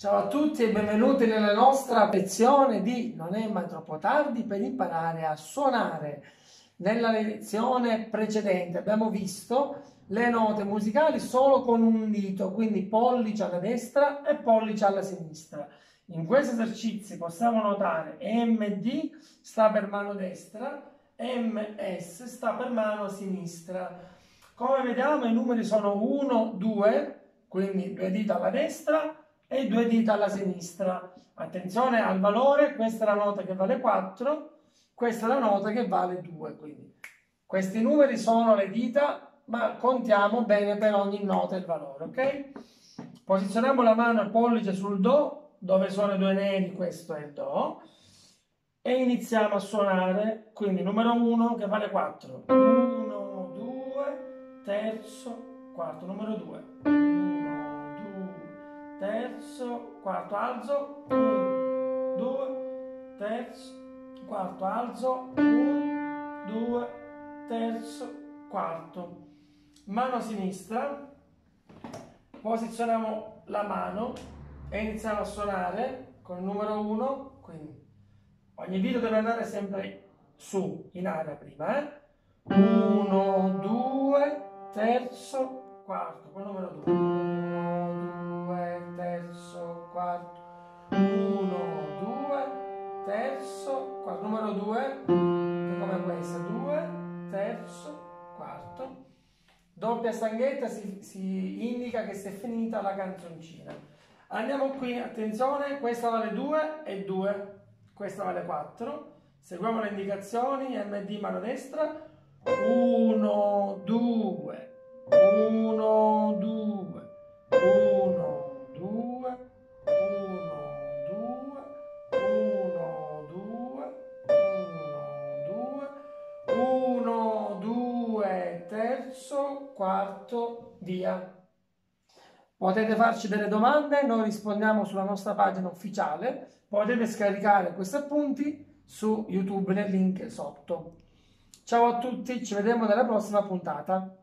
Ciao a tutti e benvenuti nella nostra lezione di Non è mai troppo tardi per imparare a suonare. Nella lezione precedente abbiamo visto le note musicali solo con un dito, quindi pollice alla destra e pollice alla sinistra. In questi esercizi possiamo notare MD sta per mano destra, MS sta per mano sinistra. Come vediamo i numeri sono 1, 2, quindi due dita alla destra e due dita alla sinistra. Attenzione al valore, questa è la nota che vale 4, questa è la nota che vale 2. Quindi questi numeri sono le dita, ma contiamo bene per ogni nota il valore, ok? Posizioniamo la mano al pollice sul Do, dove sono i due neri, questo è il Do, e iniziamo a suonare, quindi numero 1 che vale 4. 1, 2, terzo, quarto, numero 2 terzo, quarto, alzo, 1, 2, terzo, quarto, alzo, 1, 2, terzo, quarto. Mano sinistra, posizioniamo la mano e iniziamo a suonare con il numero 1, quindi ogni dito deve andare sempre su, in aria prima, eh? 1, 2, terzo, quarto, con il numero 2 terzo, quarto, numero 2, come questa, 2, terzo, quarto. Doppia stanghetta si, si indica che si è finita la canzoncina. Andiamo qui, attenzione, questa vale 2 e 2, questa vale 4. Seguiamo le indicazioni, MD mano destra, 1, 2, 1, quarto, via. Potete farci delle domande, noi rispondiamo sulla nostra pagina ufficiale, potete scaricare questi appunti su YouTube nel link sotto. Ciao a tutti, ci vediamo nella prossima puntata.